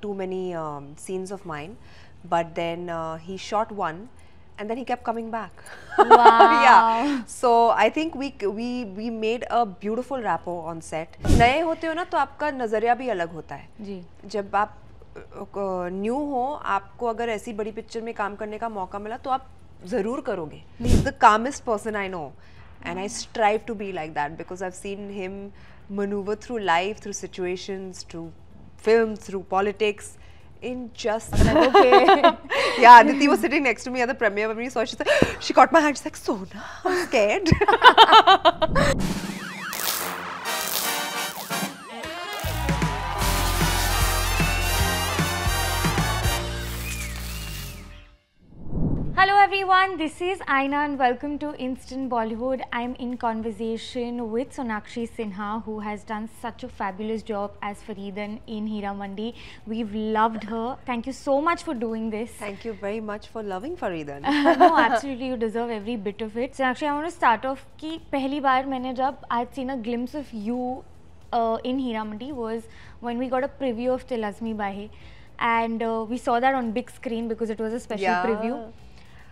too many um, scenes of mine, but then uh, he shot one, and then he kept coming back. Wow. yeah. So I think we we we made a beautiful rapport on set. नए होते हो ना तो आपका नज़रिया भी अलग होता है. जी जब आप न्यू हो आपको अगर ऐसी बड़ी पिक्चर में काम करने का मौका मिला तो आप ज़रूर करोगे the calmest person I know and I strive to be like that because I seen him maneuver through life through situations through film through politics in just okay. Yeah Aditi was sitting next to me at the premiere when we saw she said she caught my hand she's like Sona I'm scared everyone, this is Aina and welcome to Instant Bollywood. I'm in conversation with Sonakshi Sinha who has done such a fabulous job as Faridan in Heeramandi. We've loved her. Thank you so much for doing this. Thank you very much for loving Faridan. no, absolutely. You deserve every bit of it. Sonakshi, I want to start off That the first time I'd seen a glimpse of you uh, in Heeramandi was when we got a preview of Tilasmi Bahein and uh, we saw that on big screen because it was a special yeah. preview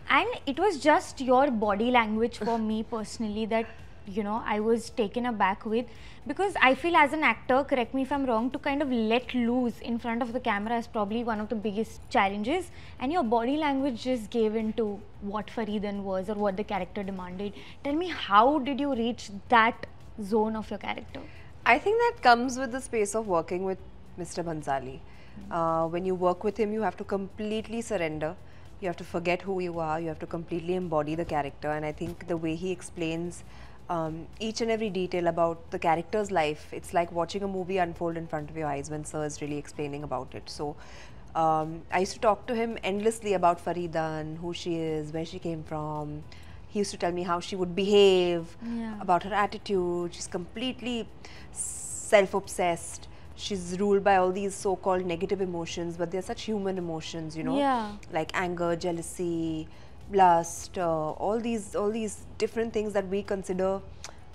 and it was just your body language for me personally that you know I was taken aback with because I feel as an actor, correct me if I'm wrong, to kind of let loose in front of the camera is probably one of the biggest challenges. And your body language just gave into what Faridan was or what the character demanded. Tell me, how did you reach that zone of your character? I think that comes with the space of working with Mr. Bhansali. Uh, when you work with him, you have to completely surrender. You have to forget who you are. You have to completely embody the character. And I think the way he explains um, each and every detail about the character's life, it's like watching a movie unfold in front of your eyes when Sir is really explaining about it. So um, I used to talk to him endlessly about Faridan, who she is, where she came from. He used to tell me how she would behave, Yeah. about her attitude. She's completely self obsessed. She's ruled by all these so called negative emotions, but they're such human emotions, you know, Yeah. like anger, jealousy, lust, uh, all these all these different things that we consider,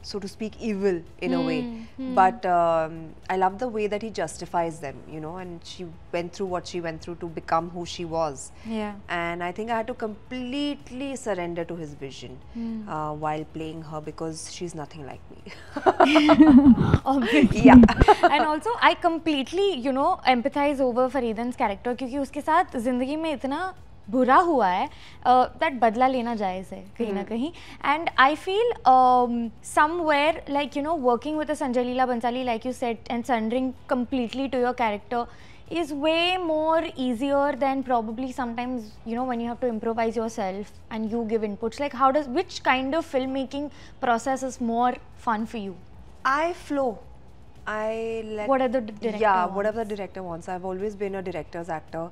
so to speak, evil in a way. But um, I love the way that he justifies them, you know, and she went through what she went through to become who she was. Yeah. And I think I had to completely surrender to his vision uh, while playing her because she's nothing like me. Obviously. yeah. and also I completely you know empathize over Faridan's character क्योंकि उसके साथ जिंदगी में इतना बुरा हुआ है that बदला लेना जायज़ है कहीं ना कहीं and I feel somewhere like you know working with Sanjay Leela Bhansali like you set and surrendering completely to your character is way more easier than probably sometimes you know when you have to improvise yourself and you give inputs like how does which kind of filmmaking process is more fun for you I flow. I let Whatever the director yeah wants. whatever the director wants. I've always been a director's actor.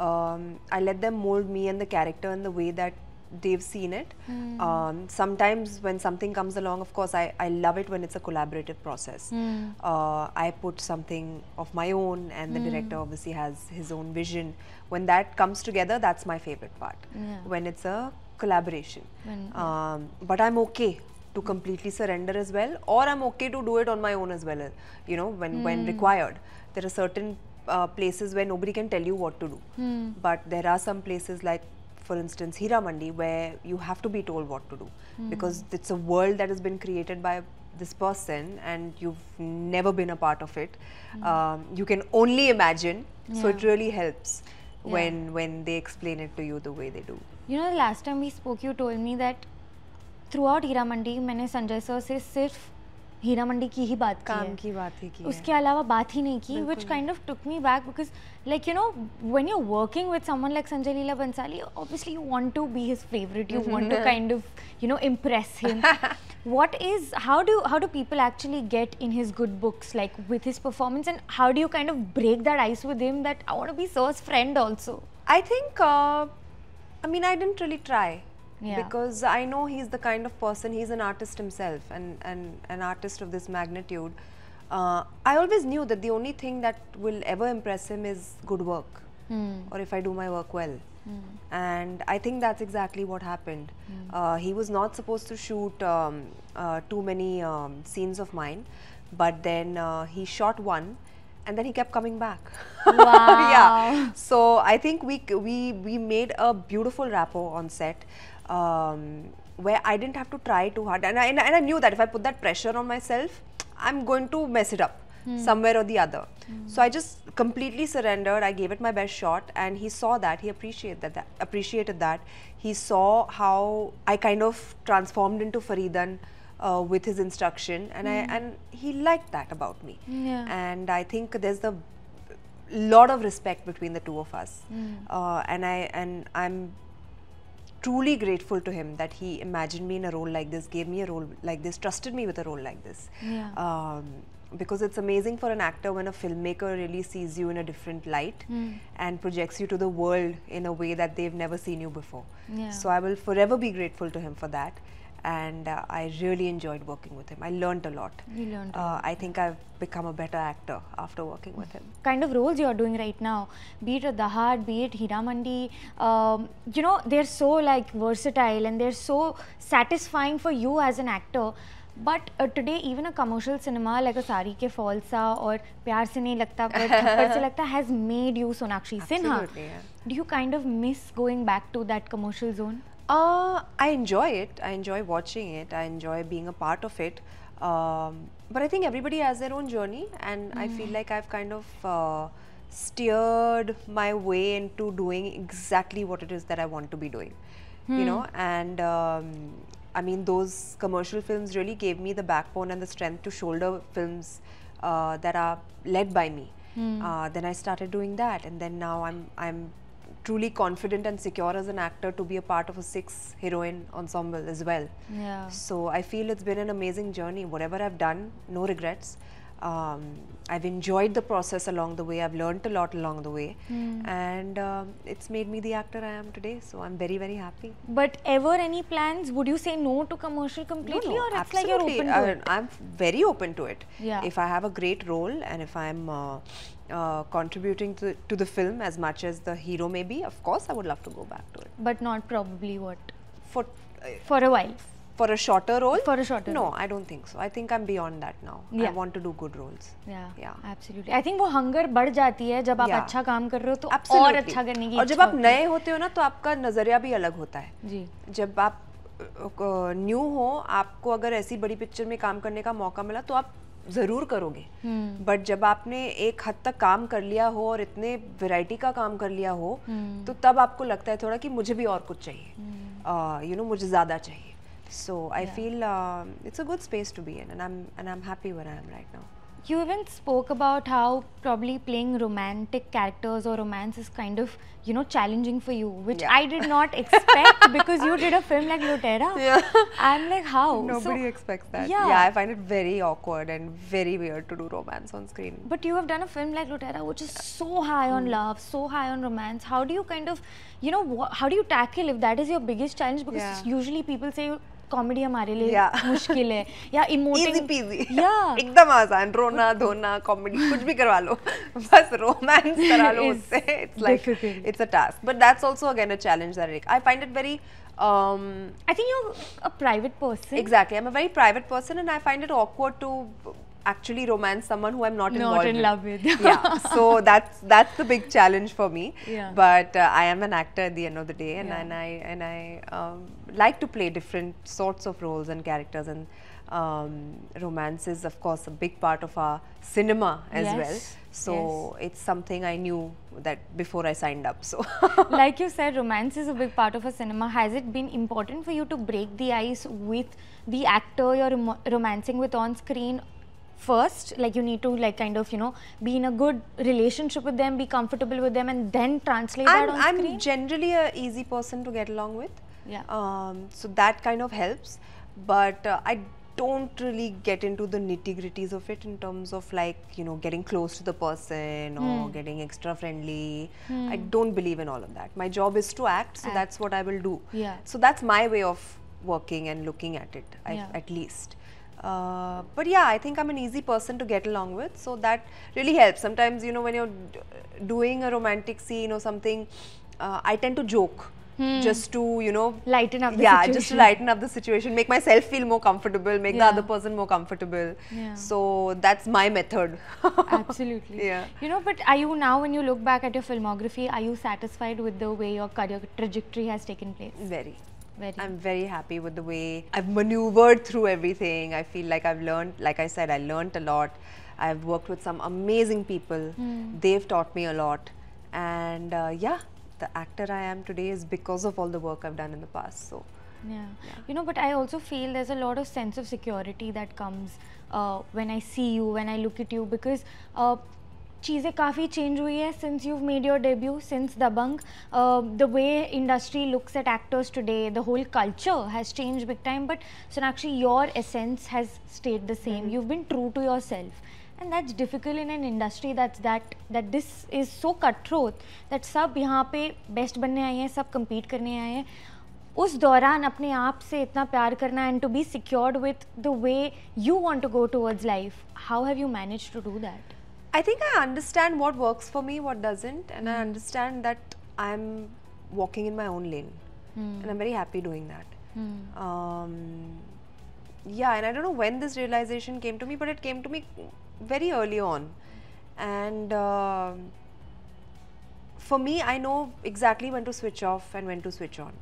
Um, I let them mold me and the character in the way that they've seen it. Hmm. Um, sometimes when something comes along, of course, I, I love it when it's a collaborative process. Hmm. Uh, I put something of my own, and the director Hmm. obviously has his own vision. When that comes together, that's my favorite part. Yeah. When it's a collaboration. When- Um, but I'm okay to completely surrender as well, or I'm okay to do it on my own as well. You know, when Hmm. when required. There are certain uh, places where nobody can tell you what to do. Hmm. But there are some places like, for instance, Heeramandi, where you have to be told what to do hmm. because it's a world that has been created by this person and you've never been a part of it. Hmm. Um, you can only imagine, yeah. so it really helps yeah. when when they explain it to you the way they do. You know, the last time we spoke, you told me that throughout Heeramandi मैंने Sanjay sir से हीरा मंडी की ही बात काम की, बात ही की उसके अलावा बात ही नहीं की which kind of took me back because like you know when you working with someone like Sanjay Leela Bhansali obviously you want to be his favourite you want to kind of you know impress him what is how do how do people actually get in his good books like with his performance and how do you kind of break that ice with him that I want be sir's friend also I think I mean I didn't really try Yeah. Because I know he's the kind of person, he's an artist himself and, and an artist of this magnitude. Uh, I always knew that the only thing that will ever impress him is good work or if I do my work well. And I think that's exactly what happened. Uh, he was not supposed to shoot um, uh, too many um, scenes of mine, but then uh, he shot one and then he kept coming back. Wow. yeah. So I think we we we made a beautiful rapport on set, um, where I didn't have to try too hard, and I and I knew that if I put that pressure on myself, I'm going to mess it up somewhere or the other. So I just completely surrendered. I gave it my best shot, and he saw that. He appreciated that. that appreciated that. He saw how I kind of transformed into Faridan. Uh, with his instruction and I and he liked that about me Yeah. and I think there's the lot of respect between the two of us uh, and I and I'm truly grateful to him that he imagined me in a role like this gave me a role like this trusted me with a role like this Yeah. um, because it's amazing for an actor when a filmmaker really sees you in a different light and projects you to the world in a way that they've never seen you before Yeah. so I will forever be grateful to him for that and uh, I really enjoyed working with him I learned a lot You learned uh, I think I've become a better actor after working with him. kind of roles you're doing right now, be it a Dahaad, be it Heeramandi, um, you know, they're so like versatile and they're so satisfying for you as an actor. But uh, today, even a commercial cinema like a Saree Ke Fall Sa or Pyar Se Nahi Lagta Par Thappad Se Lagta has made you Sonakshi Sinha. Absolutely, yeah. Do you kind of miss going back to that commercial zone? Uh, I enjoy it. I enjoy watching it. I enjoy being a part of it. Um, but I think everybody has their own journey, and I feel like I've kind of uh, steered my way into doing exactly what it is that I want to be doing. You know, and um, I mean, those commercial films really gave me the backbone and the strength to shoulder films uh, that are led by me. Uh, then I started doing that, and then now I'm I'm truly confident and secure as an actor to be a part of a six heroine ensemble as well. Yeah. So I feel it's been an amazing journey. Whatever I've done, no regrets. Um, I've enjoyed the process along the way. I've learned a lot along the way, and um, it's made me the actor I am today. So I'm very very happy. But ever any plans? Would you say no to commercial completely, or it's like you're open to Uh, it? I'm very open to it. Yeah. If I have a great role and if I'm uh, uh, contributing to, to the film as much as the hero may be, of course I would love to go back to it. But not probably what For uh, for a while. For a shorter role? For a shorter No, role. I don't think so. I think I'm beyond that now. yeah. I want to do good roles. Yeah, Yeah. absolutely. I think वो hunger बढ़ जाती है जब आप Yeah. अच्छा काम कर रहे हो तो और Absolutely. अच्छा करने की और जब आप नए होते हो ना तो आपका नज़रिया भी अलग होता है। जी जब आप न्यू हो आपको अगर ऐसी बड़ी पिक्चर में काम करने का मौका मिला तो आप ज़रूर करोगे हम्म बट जब आपने एक हद तक काम कर लिया हो और इतने वैरायटी का काम कर लिया हो हम्म। तो तब आपको लगता है थोड़ा कि मुझे भी और कुछ चाहिए यू नो you know, मुझे ज़्यादा चाहिए So I yeah. feel um, it's a good space to be in, and I'm and I'm happy where I am right now. You even spoke about how probably playing romantic characters or romance is kind of you know challenging for you, which yeah. I did not expect because you did a film like Lootera. Yeah. I'm like how? Nobody so, expects that. Yeah. yeah, I find it very awkward and very weird to do romance on screen. But you have done a film like Lootera, which is so high on mm. love, so high on romance. How do you kind of, you know, how do you tackle if that is your biggest challenge? Because yeah. usually people say comedy हमारे लिए Yeah. मुश्किल है या PG Yeah. एकदम आसान रोना धोना comedy कुछ भी करवा लो बस रोमांस करा लो उससे it's like. It's a task but that's also again a challenge that I find it very um I think you're a private person. exactly i'm a very private person and i find it awkward to actually romance someone who i'm not, Not in love with. yeah so that's that's the big challenge for me Yeah. but uh, i am an actor at the end of the day and, Yeah. and i and i um, like to play different sorts of roles and characters and um, romance is of course a big part of our cinema as well Yes, so it's something i knew that before i signed up so like you said, romance is a big part of a cinema. Has it been important for you to break the ice with the actor you're rom- romancing with on screen first? Like you need to like kind of you know be in a good relationship with them, be comfortable with them, and then translate I'm, that on I'm screen. generally a easy person to get along with. Yeah. Um, so that kind of helps, but uh, I don't really get into the nitty gritties of it in terms of like you know getting close to the person or Hmm. getting extra friendly. I don't believe in all of that. My job is to act, so Act. that's what I will do. Yeah. So that's my way of working and looking at it, I, Yeah. at least. Uh, but yeah, I think I'm an easy person to get along with, so that really helps. Sometimes, you know, when you're d- doing a romantic scene or something, uh, I tend to joke just to you know Lighten up the yeah just to lighten up the situation make myself feel more comfortable make the other person more comfortable Yeah. so that's my method Absolutely. Yeah. You know, but are you now, when you look back at your filmography, are you satisfied with the way your career trajectory has taken place? very Very. I'm very happy with the way I've maneuvered through everything. I feel like I've learned, like I said, I learned a lot. I've worked with some amazing people. They've taught me a lot. And uh, yeah, the actor I am today is because of all the work I've done in the past. So Yeah. You know, but I also feel there's a lot of sense of security that comes uh, when I see you, when I look at you, because uh, चीज़ें काफ़ी change हुई हैं since you made your debut since Dabangg the way industry looks at actors today the whole culture has change big time but Sonakshi your essence has stayed the same you been true to yourself and that's difficult in an industry that's that that this is so cutthroat that सब यहाँ पे best बनने आए हैं सब compete करने आए हैं उस दौरान अपने आप से इतना प्यार करना and to be secured with the way you want to go towards life how have you manage to do that I think I understand what works for me, what doesn't, and I understand that I'm walking in my own lane, and I'm very happy doing that. Um, yeah, and I don't know when this realization came to me, but it came to me very early on, and um for me, I know exactly when to switch off and when to switch on.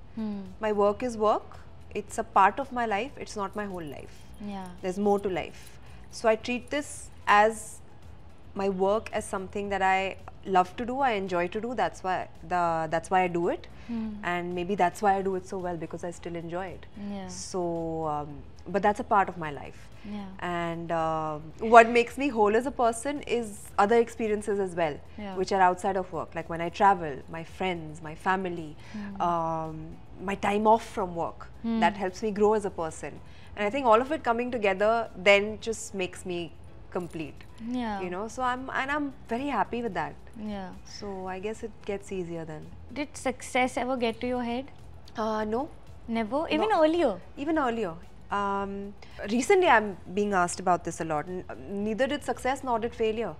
My work is work; it's a part of my life. It's not my whole life. या there's more to life. So i treat this as my work as something that i love to do i enjoy to do that's why the that's why i do it. And maybe that's why i do it so well because i still enjoy it. Yeah. so um, but that's a part of my life. Yeah. and um what makes me whole as a person is other experiences as well Yeah. which are outside of work. Like when i travel my friends my family um, my time off from work that helps me grow as a person. And i think all of it coming together then just makes me complete. Yeah. You know, so I'm and I'm very happy with that. Yeah. So I guess it gets easier then. Did success ever get to your head? Uh, no. Never. Even no. earlier. Even earlier. Um, recently, I'm being asked about this a lot. N neither did success nor did failure.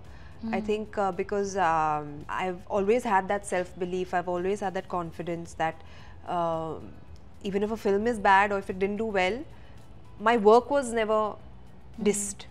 Mm. I hmm. think uh, because um, I've always had that self belief, I've always had that confidence that uh, even if a film is bad or if it didn't do well, my work was never hmm. dissed.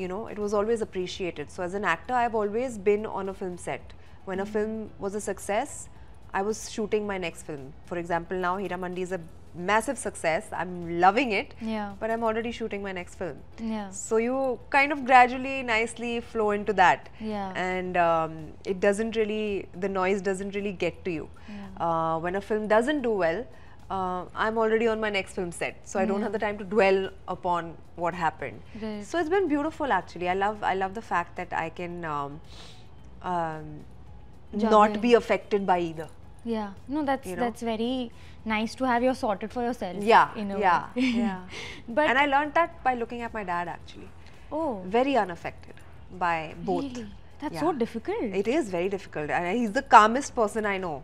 You know, it was always appreciated. So, as an actor, I've always been on a film set. When a film was a success, I was shooting my next film. For example, now Heeramandi is a massive success. I'm loving it, Yeah. but I'm already shooting my next film. Yeah. So you kind of gradually, nicely flow into that, Yeah. and um, it doesn't really, the noise doesn't really get to you. Uh, when a film doesn't do well, uh, I'm already on my next film set, so I don't have the time to dwell upon what happened. Right. So it's been beautiful, actually. I love, I love the fact that I can um, um, not be affected by either. Yeah, no, that's You know? that's very nice to have your sorted for yourself. Yeah, yeah, yeah. but and I learned that by looking at my dad, actually. oh, Very unaffected by both. really? That's so difficult. It is very difficult, and he's the calmest person I know,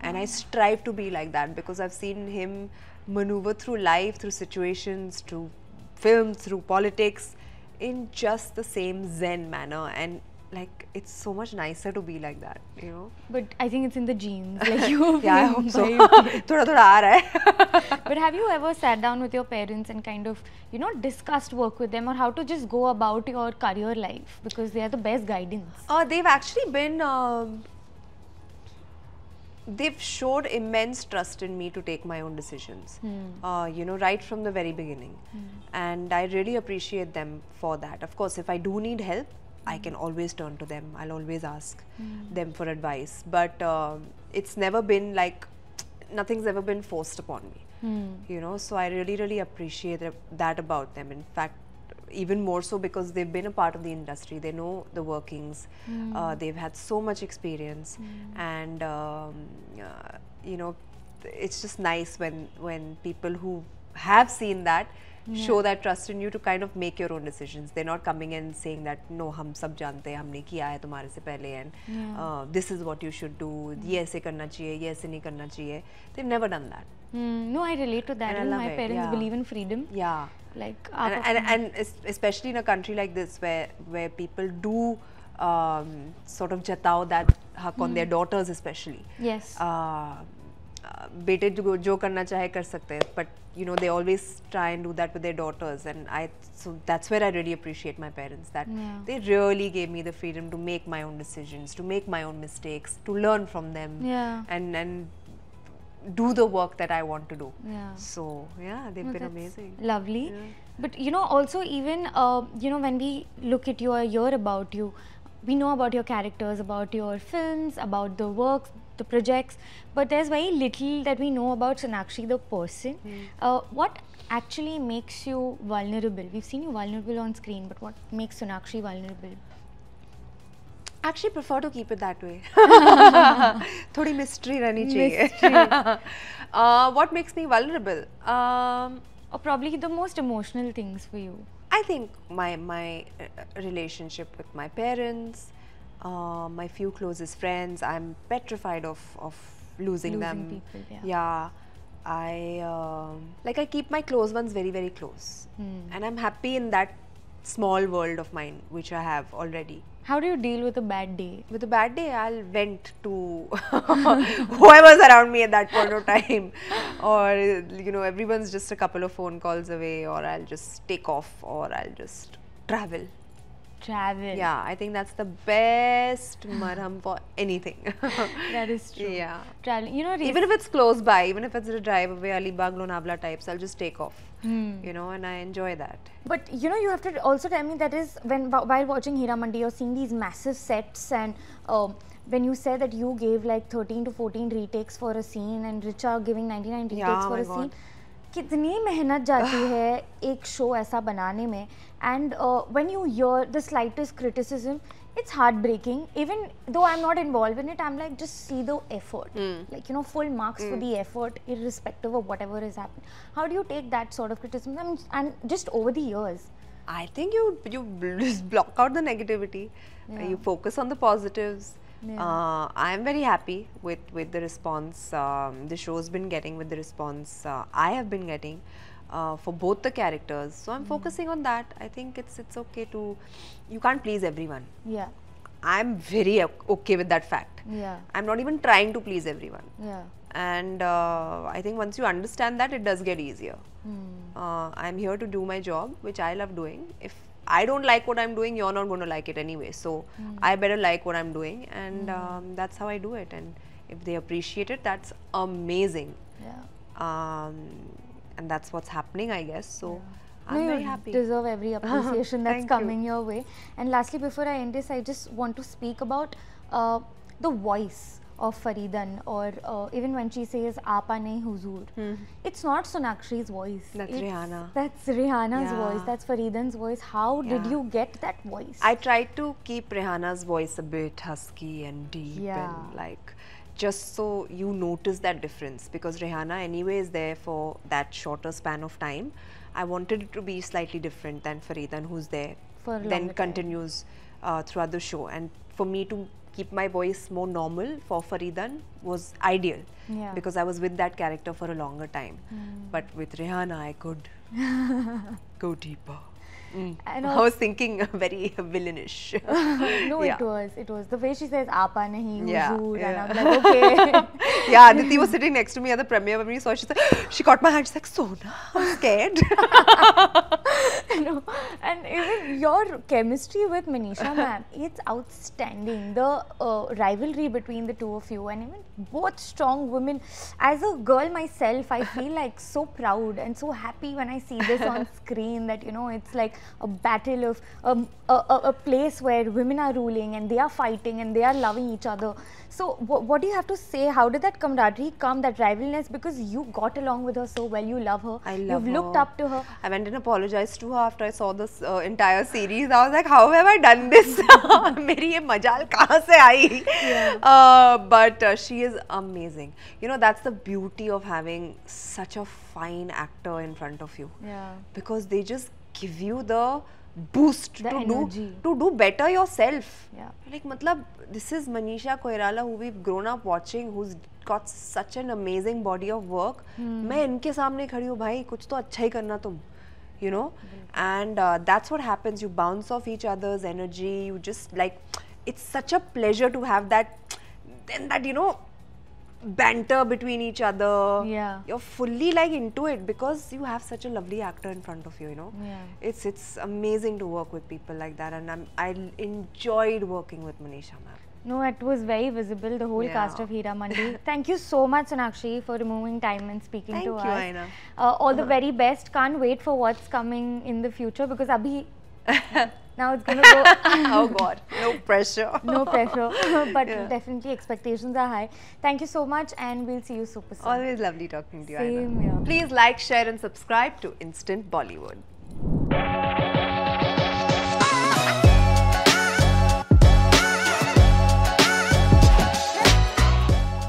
and I strive to be like that because I've seen him maneuver through life, through situations, through film, through politics in just the same zen manner. And like it's so much nicer to be like that you know? But i think it's in the genes like you yeah i hope so. thoda thoda aa raha hai but have you ever sat down with your parents and kind of you know discussed work with them or how to just go about your career life? Because they are the best guidance. Uh, they've actually been um, they've showed immense trust in me to take my own decisions. Hmm. Uh, you know, right from the very beginning, hmm. and I really appreciate them for that. Of course, if I do need help, I hmm. can always turn to them. I'll always ask them for advice. But um it's never been like nothing's ever been forced upon me. You know, so I really, really appreciate that about them. In fact, even more so because they've been a part of the industry they know the workings uh, they've had so much experience and um, uh, you know it's just nice when when people who have seen that show that trust in you to kind of make your own decisions they're not coming and saying that no हम सब जानते हैं हमने किया है तुम्हारे से पहले and uh, this is what you should do ये ऐसे करना चाहिए ये ऐसे नहीं करना चाहिए they've never done that Hmm, no, I relate to that. And I Even love my it, parents yeah. believe in freedom. yeah Like, and, आप and, and es- especially in a country like this where where people do um, sort of jatao that hak on their daughters especially yes. uh, uh, बेटे जो जो करना चाहे कर सकते हैं but you know they always try and do that with their daughters and I so that's where I really appreciate my parents that Yeah. they really gave me the freedom to make my own decisions to make my own mistakes to learn from them Yeah. do the work that I want to do Yeah. so yeah they've been amazing Lovely. Yeah. But you know, also even uh, you know when we look at you or hear about you, we know about your characters, about your films, about the works, the projects. But there's very little that we know about Sonakshi the person. Uh, what actually makes you vulnerable? We've seen you vulnerable on screen, but what makes Sonakshi vulnerable? actually prefer to keep it that way थोड़ी mystery रहनी चाहिए uh, what makes me vulnerable um, Or probably the most emotional things for you. I think my my uh, relationship with my parents, uh, my few closest friends. I'm petrified of of losing, Losing them. people, yeah. I um, like I keep my close ones very very close, Hmm. and I'm happy in that small world of mine which I have already. How do you deal with a bad day? With a bad day, I'll vent to whoever's around me at that point of time, or you know, everyone's just a couple of phone calls away, or I'll just take off, or I'll just travel. Travel. Yeah, I think that's the best marham for anything. That is true. Yeah. Traveling. You know, Even if it's close by, even if it's a drive away, Alibag, Lonavala types, I'll just take off. Hmm. You know, and I enjoy that. But you know, you have to also tell me that is when while watching Hira Mandi, you're seeing these massive sets, and um, when you said that you gave like 13 to 14 retakes for a scene, and Richa giving 99 retakes Yeah, for my a scene, God. कितनी मेहनत जाती है एक show ऐसा बनाने में and when you here the slightest criticism it's heartbreaking even though i'm not involved in it i'm like just see the effort like you know full marks for the effort irrespective of whatever has happened how do you take that sort of criticism and, and just over the years I think you you bl- just block out the negativity. uh, You focus on the positives. Yeah. Uh, I am very happy with with the response um, the show's been getting, with the response uh, I have been getting uh, for both the characters. So I'm focusing on that. I think it's it's okay to you can't please everyone. yeah I'm very okay with that fact. yeah I'm not even trying to please everyone. yeah And uh, I think once you understand that, it does get easier. Uh, I'm here to do my job, which I love doing. If I don't like what I'm doing, you're not going to like it anyway. So I better like what I'm doing, and um, that's how I do it. And if they appreciate it, that's amazing. yeah Um, and that's what's happening, I guess. So No, I'm you very happy. deserve every appreciation that's Thank you. coming your way. And lastly, before I end this, I just want to speak about uh, the voice of Faridan, or uh, even when she says "Apa nahi huzur," it's not Sonakshi's voice. Hmm. That's It's- Rehana. That's Rehana's Yeah. voice. That's Faridan's voice. How did you get that voice? I tried to keep Rehana's voice a bit husky and deep Yeah. and like just so you notice that difference because Rehana anyway is there for that shorter span of time. I wanted it to be slightly different than Faridan who's there For then continues uh, throughout the show and for me to keep my voice more normal for Faridan was ideal Yeah. because I was with that character for a longer time. But with Rehana I could go deeper. Mm. And I was thinking very villainish. no, yeah. it was. It was the way she says "Apa nahi Yeah, huzur," yeah. and I'm like, okay. yeah, Aditi was sitting next to me at the premiere when we saw. She said, she caught my hand. She's like, Sona, I'm scared. no, and even your chemistry with Manisha ma'am, it's outstanding. The uh, rivalry between the two of you, and even both strong women. As a girl myself, I feel like so proud and so happy when I see this on screen. That you know, it's like a battle of um, a, a, a place where women are ruling and they are fighting and they are loving each other. So, wh- what do you have to say? How did that camaraderie come, that rivalness? Because you got along with her so well, you love her. I love You've looked up to her. I went and apologized to her after I saw this uh, entire series. I was like, how have I done this? मेरी ये मजाल कहाँ से आई? Uh, but uh, she is amazing. You know, that's the beauty of having such a fine actor in front of you. Yeah. Because they just give you the boost The to energy. do to do better yourself. Yeah. Like, matlab, this is Manisha Koirala who we've grown up watching, who's got such an amazing body of work. मैं इनके सामने खड़ी हूँ भाई कुछ तो अच्छा ही करना तुम you know and uh, that's what happens you bounce off each other's energy you just like it's such a pleasure to have that then that you know banter between each other. Yeah. You're fully like into it because you have such a lovely actor in front of you, you know. Yeah. It's it's amazing to work with people like that and I'm, I enjoyed working with Manisha ma'am. No, it was very visible, the whole cast of Heeramandi. Thank you so much, Sonakshi, for removing time and speaking Thank to you, us. Aina. Uh, all the very best. Can't wait for what's coming in the future because abhi now it's gonna go. oh god, no pressure. no pressure, but Yeah. definitely expectations are high. Thank you so much, and we'll see you super soon. Always lovely talking to you. Aina. Same here. Please like, share, and subscribe to Instant Bollywood.